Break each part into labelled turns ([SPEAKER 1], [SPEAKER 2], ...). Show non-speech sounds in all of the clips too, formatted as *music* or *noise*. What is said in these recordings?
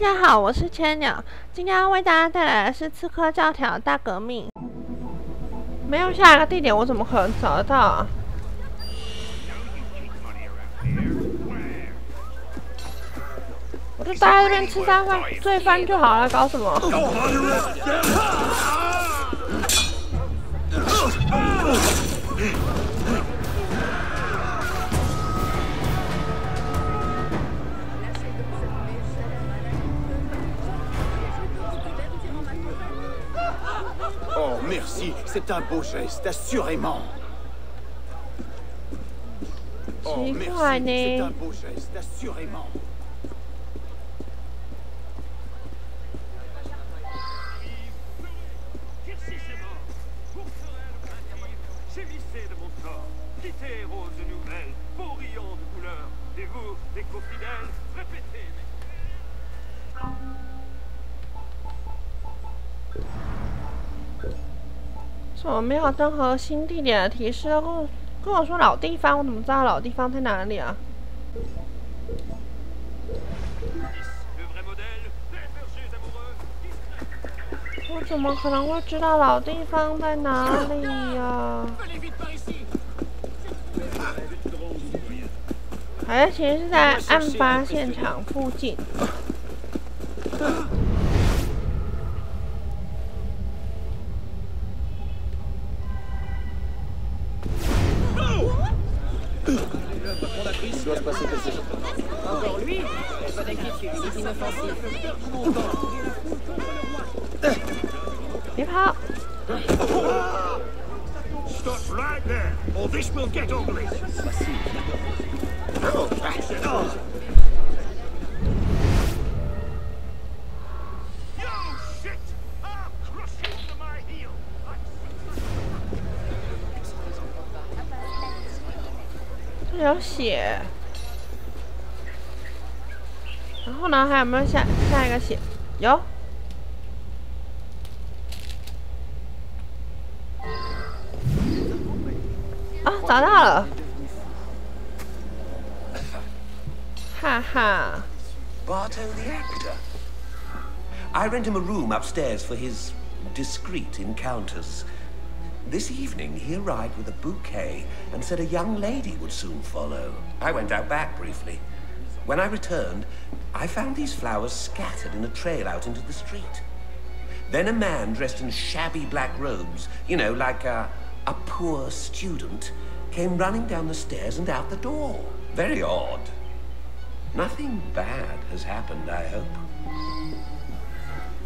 [SPEAKER 1] 大家好，我是千鸟，今天要为大家带来的是《刺客教条：大革命》。没有下一个地点，我怎么可能找得到啊？我就待在这边吃沙饭醉饭就好了，搞什么
[SPEAKER 2] Oh, merci, c'est un beau geste, assurément. Oh, merci, c'est
[SPEAKER 1] un
[SPEAKER 2] beau geste, assurément.
[SPEAKER 3] Sévissez de mon corps, quittez rose nouvelle, beau de couleur, et vous, des copines.
[SPEAKER 1] 怎么没有任何新地点的提示？跟我跟我说老地方，我怎么知道老地方在哪里啊？我怎么可能会知道老地方在哪里呀、还是其实是在案发现场附近。然后呢，还有没有下下一个血？有。啊，找到了！哈哈，
[SPEAKER 4] Bartow the actor. I rent him a room upstairs for his discreet encounters. This evening, he arrived with a bouquet and said a young lady would soon follow. I went out back briefly. When I returned, I found these flowers scattered in a trail out into the street. Then a man dressed in shabby black robes, you know, like a, a poor student, came running down the stairs and out the door. Very odd. Nothing bad has happened, I hope.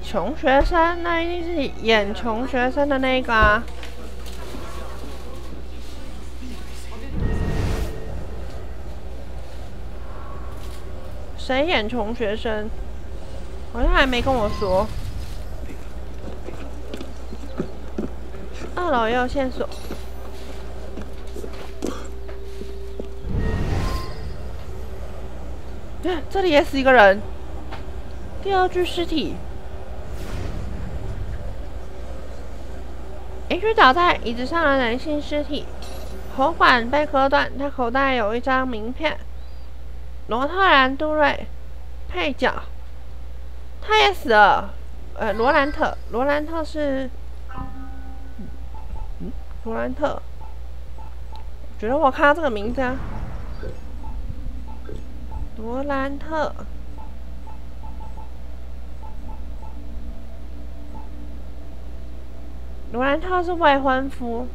[SPEAKER 1] 穷学生，那一定是演穷学生的那个啊。 谁演穷学生？好像还没跟我说。二楼也有线索。*laughs* 这里也死一个人。第二具尸体。一具倒在椅子上的男性尸体，喉管被割断，他口袋有一张名片。罗特兰·杜瑞，配角，他也死了。呃，罗兰特，罗兰特是，嗯，罗兰特，觉得我看到这个名字啊，罗兰特。罗兰特是未婚夫，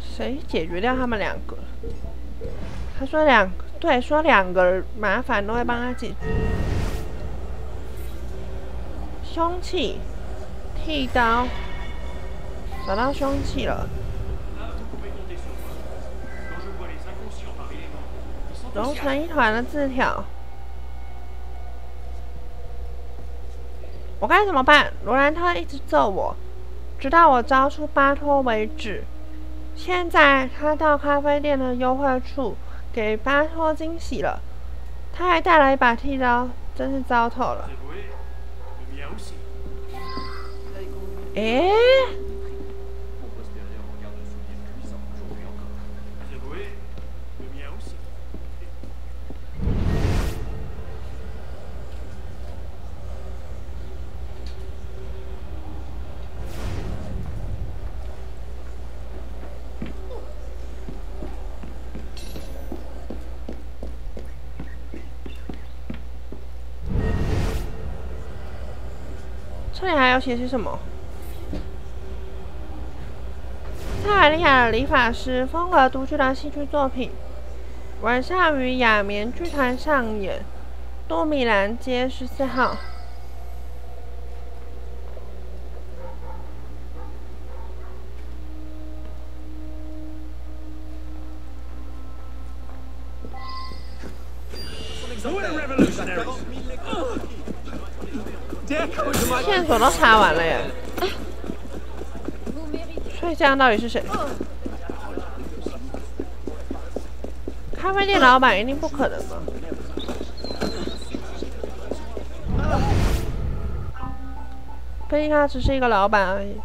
[SPEAKER 1] 谁解决掉他们两个？他说两对，说两个麻烦都会帮他解。凶器，剃刀，找到凶器了。揉成一团的字条。我该怎么办？罗兰特一直揍我，直到我招出巴托为止。现在他到咖啡店的优惠处给巴托惊喜了，他还带来一把剃刀，真是糟透了。
[SPEAKER 3] Mien
[SPEAKER 1] 里还要写些什么？塞尔利亚的理发师，风格独具的戏剧作品，晚上于雅眠剧团上演，多米兰街十四号。手都擦完了耶，所以这样到底是谁？咖啡店老板一定不可能吧？毕竟他只是一个老板而已，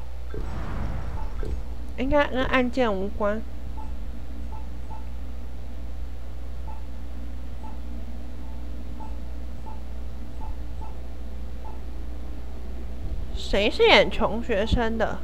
[SPEAKER 1] 应该跟案件无关。谁是演穷学生的？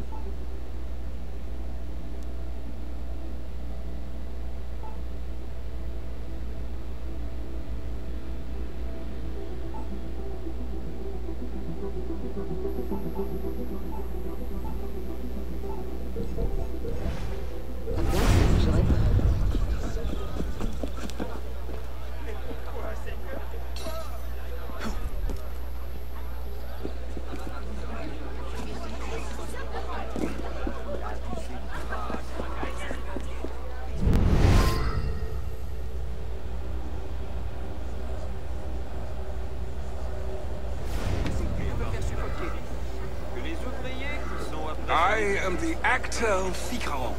[SPEAKER 5] am the actor Ficron,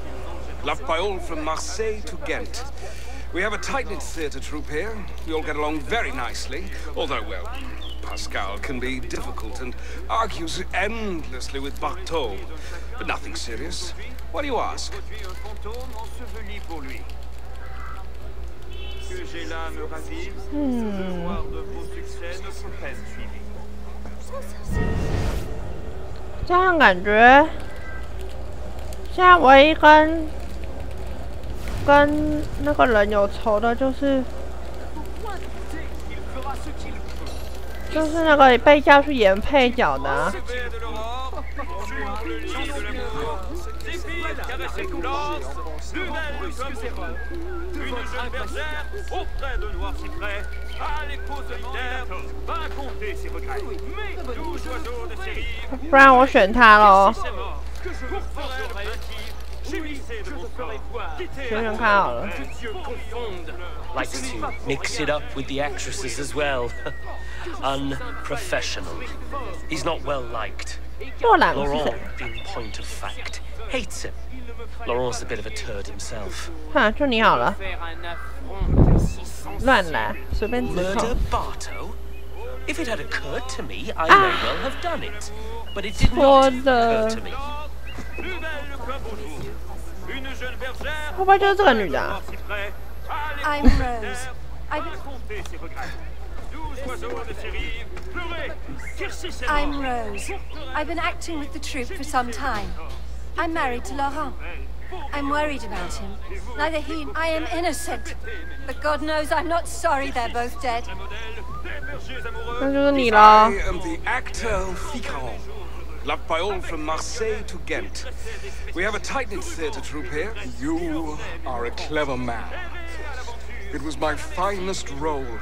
[SPEAKER 5] loved by all from Marseille to Ghent. We have a tight-knit theatre troupe here. We all get along very nicely, although, well, Pascal can be difficult and argues endlessly with Bartol. But nothing serious. What do you ask?
[SPEAKER 3] Produit un fantôme enseveli pour lui. Que j'ai là me ravive, je veux voir de vos succès notre peine suivie.
[SPEAKER 1] 这样感觉， 下唯一跟跟那个人有仇的就是，就是那个被叫去演配角的、不然我选他喽。
[SPEAKER 3] c'est mort. Pour forêt de vainquille, jouissez de mon sort. Quittez
[SPEAKER 1] 选
[SPEAKER 3] la
[SPEAKER 1] 选看好了。
[SPEAKER 3] Dieu confonde.
[SPEAKER 6] Likes to mix it up with the actresses as well. *laughs* Unprofessional. He's not well liked.
[SPEAKER 1] 洛朗是
[SPEAKER 6] Laurent,
[SPEAKER 1] 谁？
[SPEAKER 6] in point of fact, hates him. Laurent's a bit of a turd himself.
[SPEAKER 1] 哈，就你好了，
[SPEAKER 7] faire un affront aussi sensible.
[SPEAKER 1] 乱来，随便指
[SPEAKER 6] Murder
[SPEAKER 1] 控。
[SPEAKER 6] Barto? If it had occurred to me, I
[SPEAKER 1] Ah.
[SPEAKER 6] may well have done it. But it did
[SPEAKER 1] For
[SPEAKER 6] not
[SPEAKER 1] the-
[SPEAKER 6] occur to me.
[SPEAKER 3] Plus. Une
[SPEAKER 8] I'm Rose. I've
[SPEAKER 3] been...
[SPEAKER 8] I'm Rose. I've been acting with the troupe for some time. I'm married to Laurent. I'm worried about him. Neither he... I am innocent. But God knows I'm not sorry they're both dead.
[SPEAKER 5] I am the actor loved by all from Marseille to Ghent. We have a tight-knit theatre troupe here. You are a clever man. It was my finest role.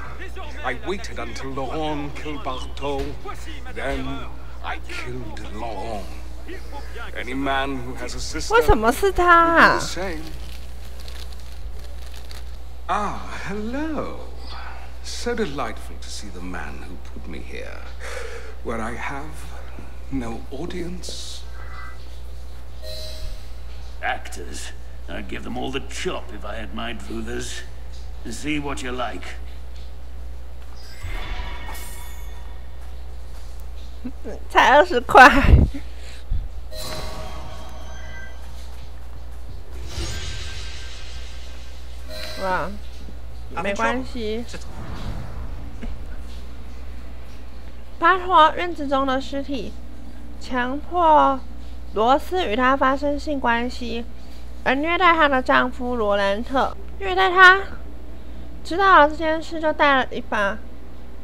[SPEAKER 5] I waited until Laurent killed Bartol. Then I killed Laurent. Any man who has a sister
[SPEAKER 1] 为什么是他、
[SPEAKER 5] the
[SPEAKER 1] 啊？
[SPEAKER 5] same. Ah, hello. So delightful to see the man who put me here, where I have no audience.
[SPEAKER 9] Actors. I'd give them all the chop if I had my druthers. See what you like.
[SPEAKER 1] 才二十块。哇，没关系。巴托院子中的尸体， 强迫罗斯与她发生性关系，而虐待她的丈夫罗兰特虐待她。知道了这件事，就带了一把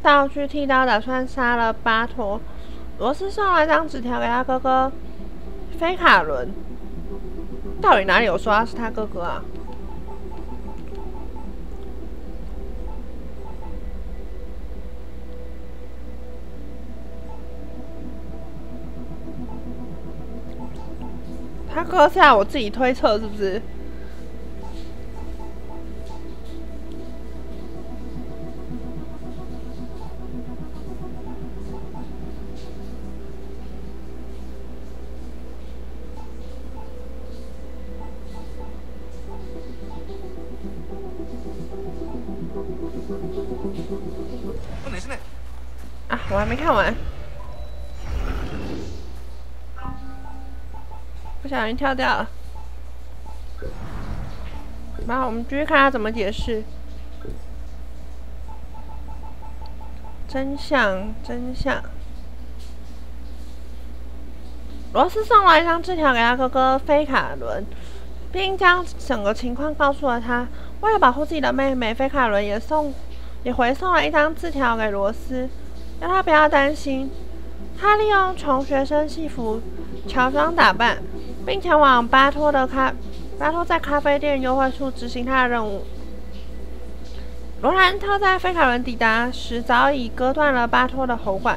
[SPEAKER 1] 道具剃刀，打算杀了巴托。罗斯送了张纸条给他哥哥菲卡伦。到底哪里有说他是他哥哥啊？他哥是要我自己推测是不是？啊，我还没看完。小心跳掉了，然后我们继续看他怎么解释。真相，真相。罗斯送了一张字条给他哥哥菲卡伦，并将整个情况告诉了他。为了保护自己的妹妹，菲卡伦也送，也回送了一张字条给罗斯，让他不要担心。他利用穷学生戏服乔装打扮。并前往巴托的咖，巴托在咖啡店优惠处执行他的任务。罗兰特在菲卡伦抵达时早已割断了巴托的喉管，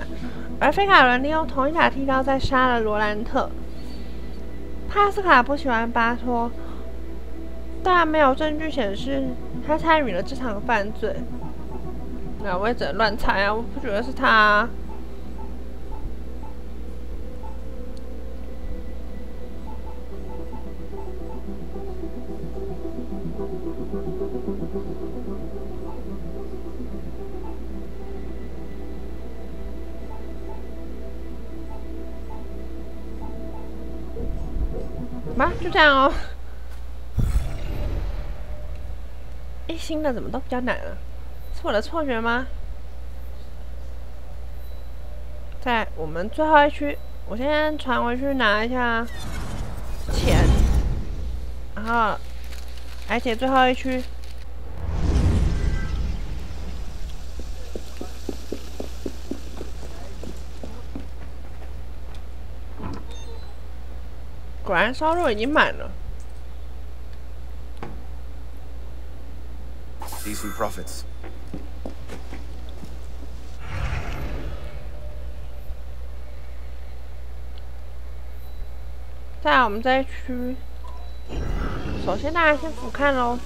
[SPEAKER 1] 而菲卡伦利用同一把剃刀在杀了罗兰特。帕斯卡不喜欢巴托，但没有证据显示他参与了这场犯罪。那我也只能乱猜啊，我不觉得是他。就这样哦。哎，新的怎么都比较难啊？是我的错觉吗？在我们最后一区，我先传回去拿一下钱，然后，而且最后一区。果然烧肉已经满了。
[SPEAKER 2] Decent profits。
[SPEAKER 1] 在我们这一区，首先大家先俯瞰喽。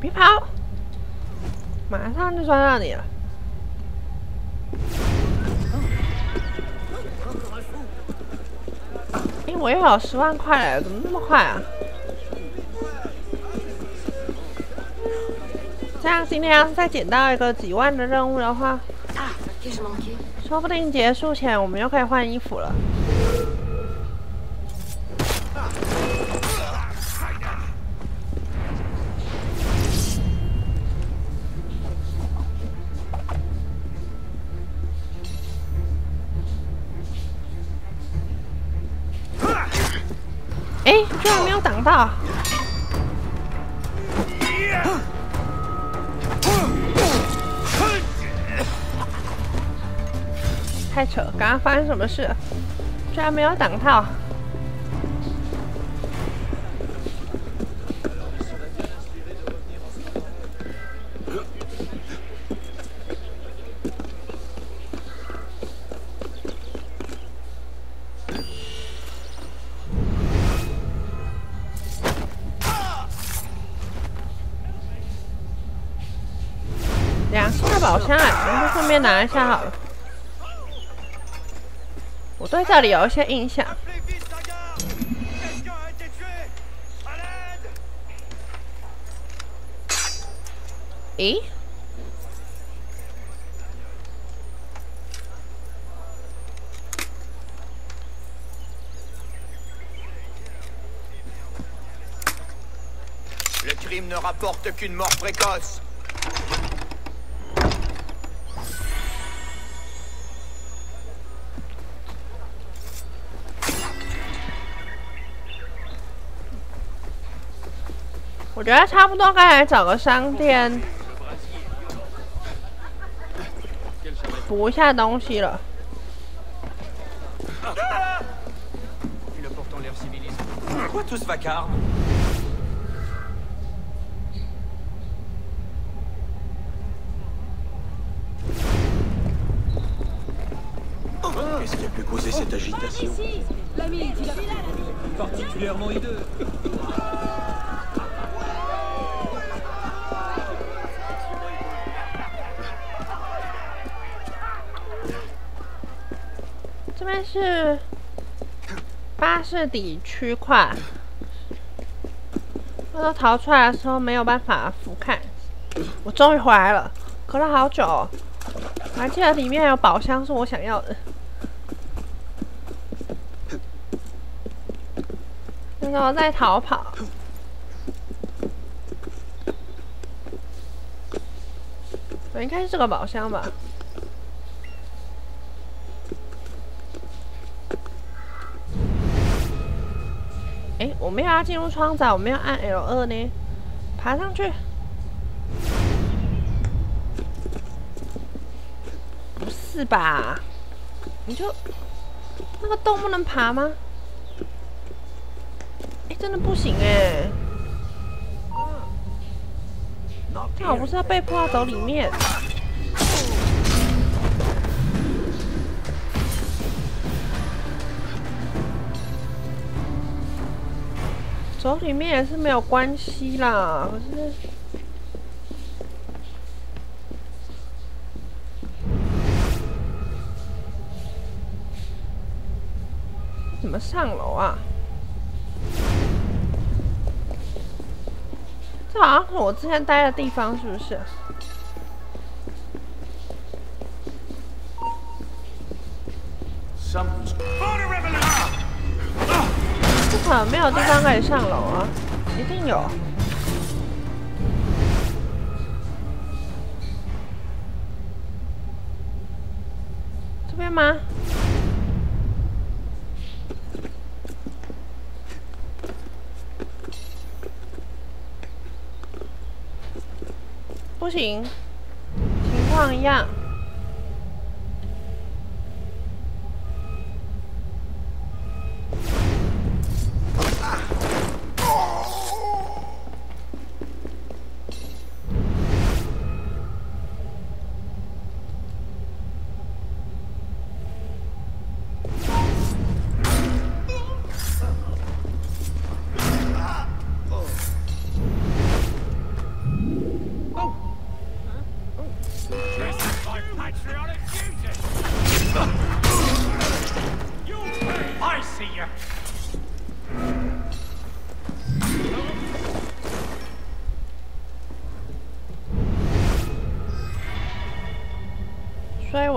[SPEAKER 1] 别跑！马上就抓到你了。哎，我又有十万块了，怎么那么快啊？这样今天要是再捡到一个几万的任务的话，说不定结束前我们又可以换衣服了。居然没有挡到！太扯！刚刚发生什么事？居然没有挡到！先拿一下好了。我对这里有一些印象。
[SPEAKER 2] 咦 E
[SPEAKER 1] 我觉得差不多该来找个商店补一下东西了。
[SPEAKER 3] Il a pourtant l'air civilisé.
[SPEAKER 4] Quoi tout ce vacarme
[SPEAKER 2] Qu'est-ce qui a pu causer cette agitation
[SPEAKER 3] Particulièrement hideux.
[SPEAKER 1] 是巴士底区块，那时候逃出来的时候没有办法俯瞰。我终于回来了，隔了好久、我还记得里面有宝箱是我想要的。那时候在逃跑，应该是这个宝箱吧。我们要进入窗仔，我们要按 L 二呢，爬上去。不是吧？你就那个洞不能爬吗？哎，真的不行哎。那我不是要被迫要走里面？手里面也是没有关系啦，可是怎么上楼啊？这好像是我之前待的地方，是不是？可能没有地方可以上楼啊，一定有。这边吗？不行，情况一样。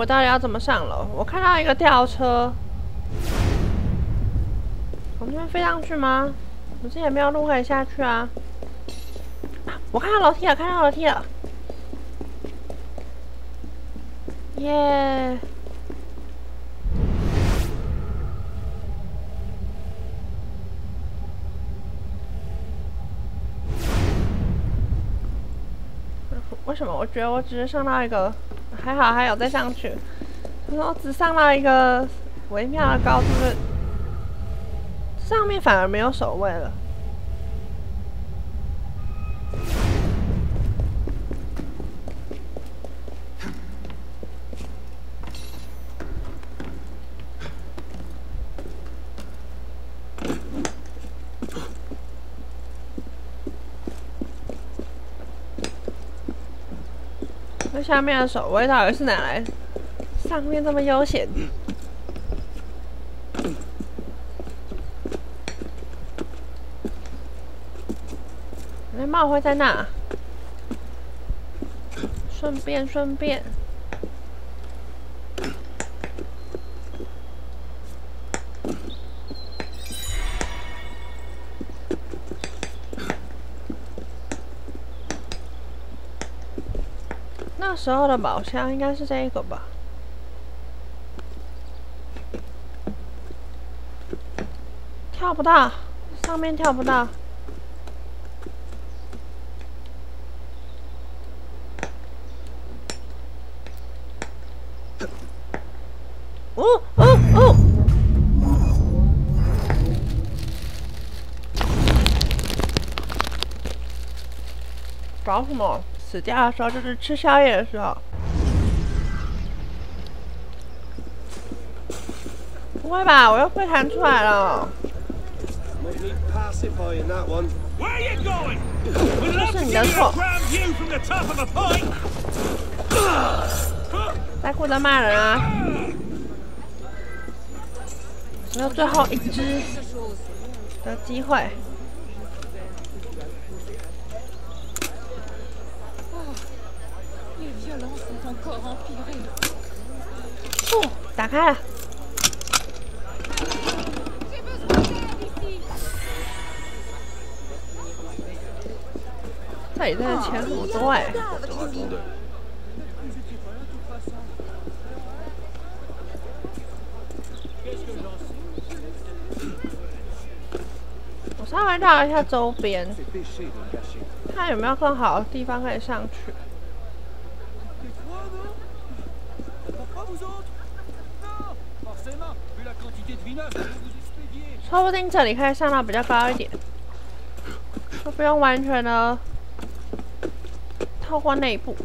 [SPEAKER 1] 到底要怎么上楼？我看到一个吊车，从这边飞上去吗？我这也没有路可以下去啊！我看到楼梯了，看到楼梯了，耶！为什么？我觉得我只是上到一个，还好还有再上去。然后只上了一个微妙的高度，上面反而没有守卫了。下面的手位到底是哪来？上面这么悠闲。那帽会在那。顺便顺便。时候的宝箱应该是这个吧？跳不到，上面跳不到。哦哦哦！找什么？死掉的时候就是吃宵夜的时候。不会吧？我又被弹出来了。这是你的错。在顾着骂人啊！只有最后一只的机会。哦，打开了。这里真的钱很多哎。我稍微绕一下周边，看有没有更好的地方可以上去。说不定这里可以上到比较高一点，就不用完全的透过内部。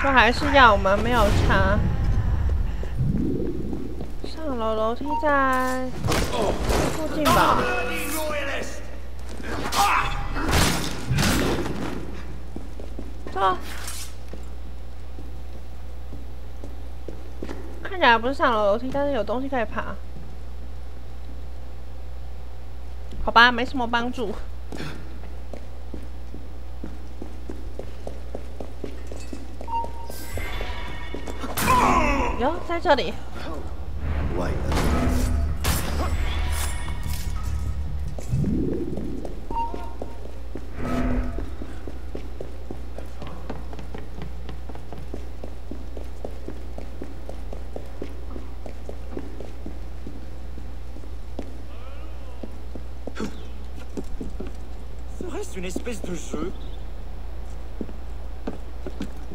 [SPEAKER 1] 说还是要我们没有差。上楼楼梯在附近吧。走。看起来不是上楼楼梯，但是有东西可以爬。好吧，没什么帮助。哟，在这里。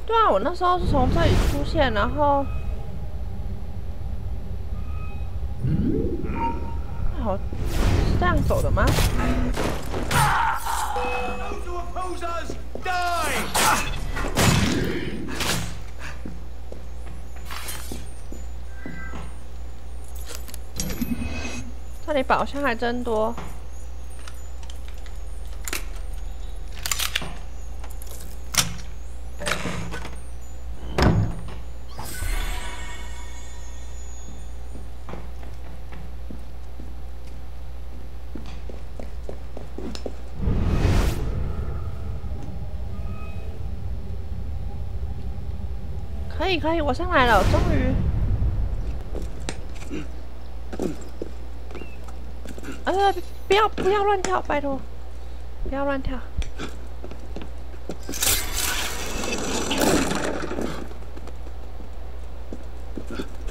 [SPEAKER 1] 对啊，我那时候是从这里出现，然后，宝箱还真多。可以可以，我上来了，终于。呃，不要不要乱跳，拜托，不要乱跳。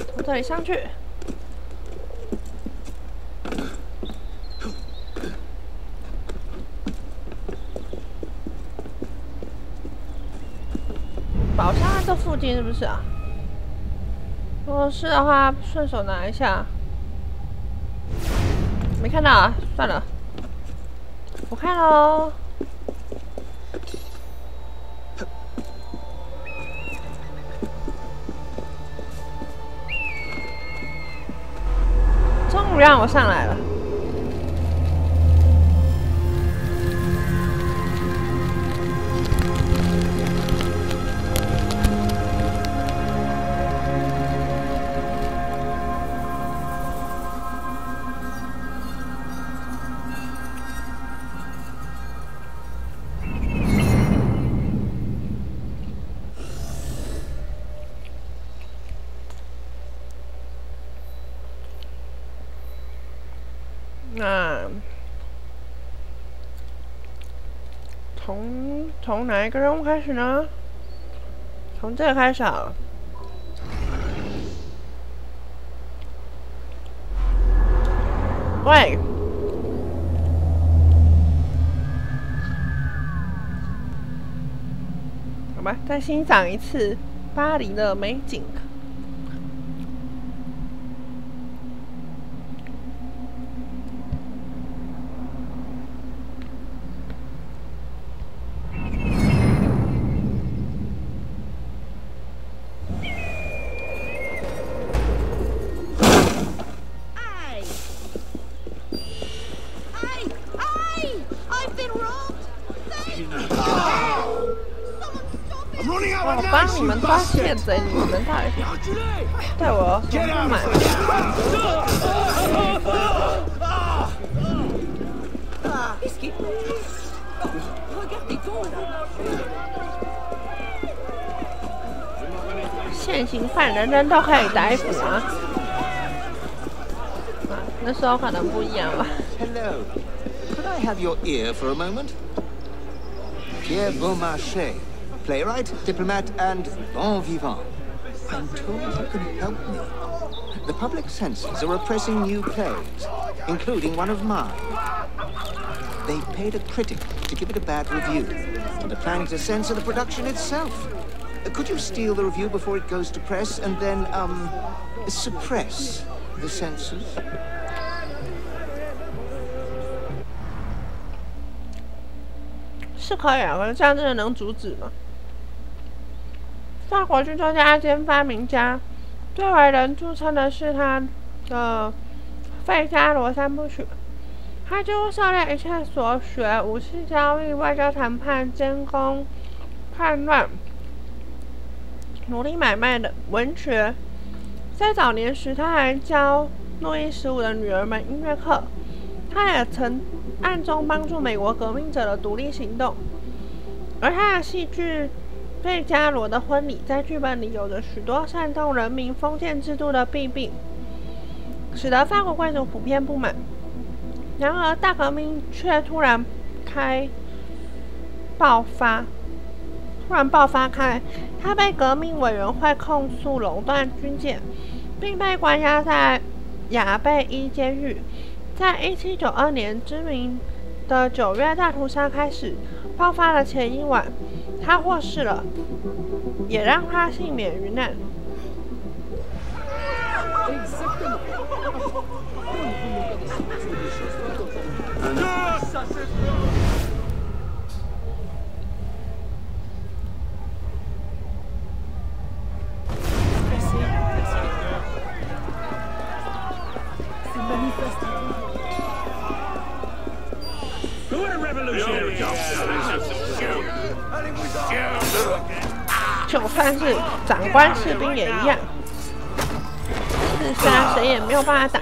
[SPEAKER 1] 从这里上去。宝箱在这附近是不是啊？如果是的话，顺手拿一下。没看到啊，算了，我看喽。终于让我上来从哪一个任务开始呢？从这个开始啊。喂。好吧，再欣赏一次巴黎的美景。骗贼！你们太对我不满。现行犯人人都可以逮捕啊！啊，那时候可能不一样吧。
[SPEAKER 10] Hello, I have your ear for a moment? Pierre Beaumarchais. playwright, diplomat, and bon vivant. I'm told you can help me. The public censors are oppressing new plays, including one of mine. They paid a critic to give it a bad review, and are planning to censor the production itself. Could you steal the review before it goes to press, and then, um, suppress the censors?
[SPEAKER 1] 是可以啊，可是这样真的能阻止吗？法国剧作家兼发明家，最为人著称的是他的《费加罗三部曲》。他几乎涉猎一切所学：武器交易、外交谈判、监工、叛乱、奴隶买卖的文学。在早年时，他还教路易十五的女儿们音乐课。他也曾暗中帮助美国革命者的独立行动。而他的戏剧。费加罗的婚礼在剧本里有着许多煽动人民封建制度的弊病，使得法国贵族普遍不满。然而，大革命却突然开爆发，突然爆发开。他被革命委员会控诉垄断军舰，并被关押在雅贝伊监狱。在一七九二年，知名的九月大屠杀开始爆发的前一晚。他获释了，也让他幸免于难。但是长官士兵也一样，自杀谁也没有办法打。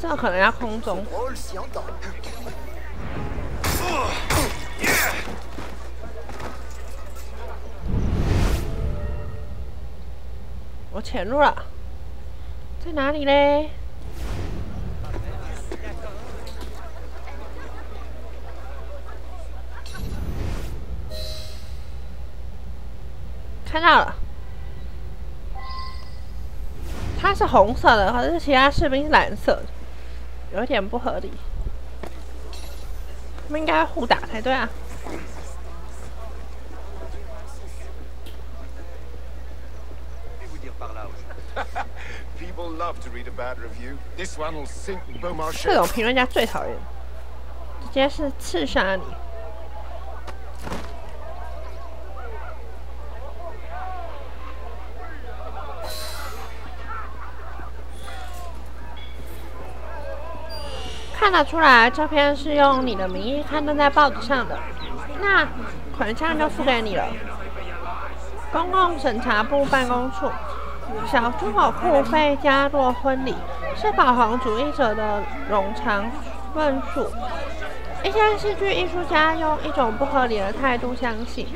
[SPEAKER 1] 这可能要空中。潜入了，在哪里嘞？看到了，它是红色的，可是其他士兵是蓝色的，有点不合理。他们应该互打才对啊。这种评论家最讨厌，直接是刺杀你。看得出来，照片是用你的名义刊登在报纸上的，那款项就付给你了。公共审查部办公处。小猪宝库费加洛婚礼是保皇主义者的冗长论述。一些戏剧艺术家用一种不合理的态度相信，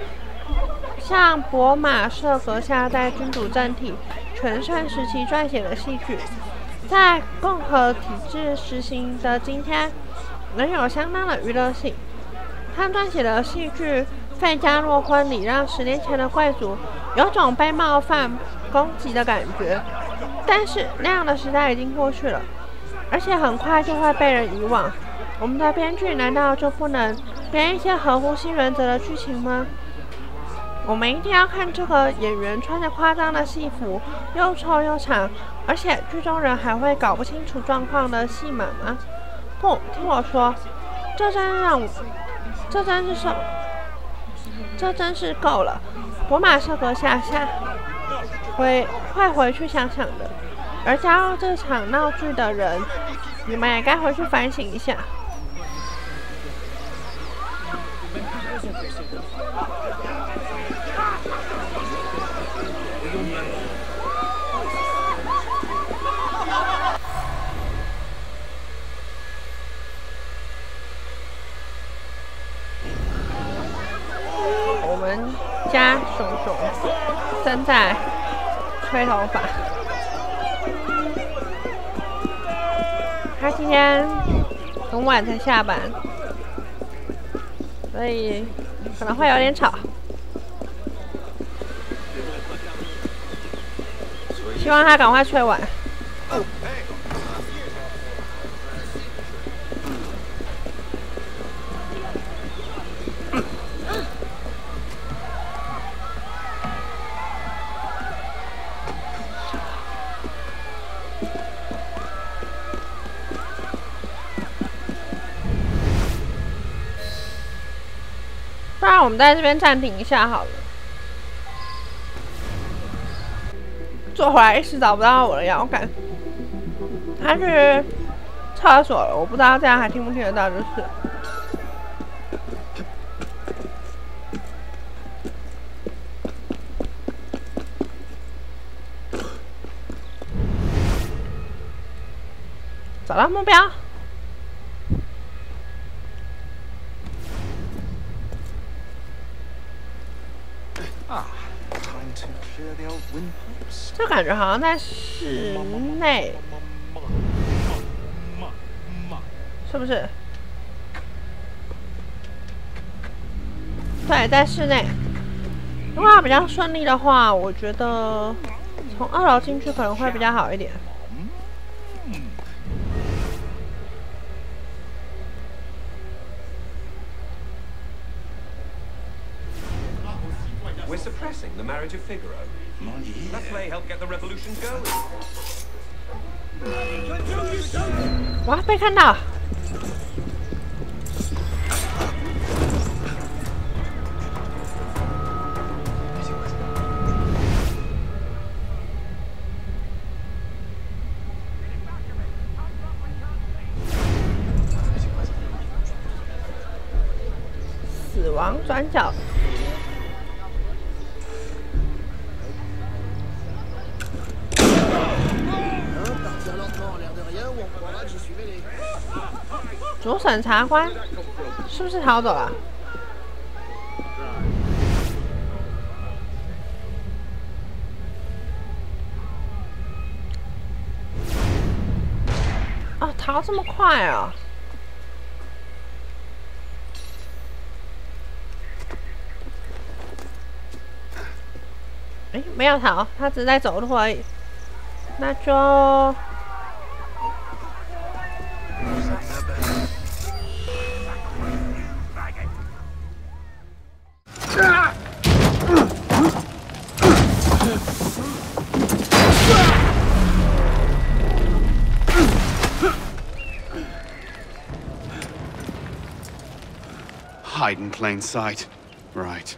[SPEAKER 1] 像博马舍阁下在君主政体全盛时期撰写的戏剧，在共和体制实行的今天，能有相当的娱乐性。他撰写的戏剧《费加洛婚礼》，让十年前的贵族有种被冒犯、攻击的感觉。但是那样的时代已经过去了，而且很快就会被人遗忘。我们的编剧难道就不能编一些合乎新原则的剧情吗？我们一定要看这个演员穿着夸张的戏服，又臭又长，而且剧中人还会搞不清楚状况的戏码吗？不，听我说，这真让，这真是说，这真是够了。博马舍阁下下回快回去想想的。而加入这场闹剧的人，你们也该回去反省一下。我们家熊熊正在吹头发，他今天很晚才下班，所以可能会有点吵。希望他赶快吹完。在这边暂停一下好了。坐回来一时找不到我的摇杆，他去厕所了，我不知道这样还听不听得到，就是。找到目标。这感觉好像在室内，是不是？对，在室内。如果要比较顺利的话，我觉得从二楼进去可能会比较好一点。
[SPEAKER 4] We're suppressing the marriage of Figaro.
[SPEAKER 1] 看到！死亡转角。主审查官是不是逃走了？啊，逃这么快啊！哎，没有逃，他只在走路而已。那就。
[SPEAKER 5] Hide in plain sight. Right.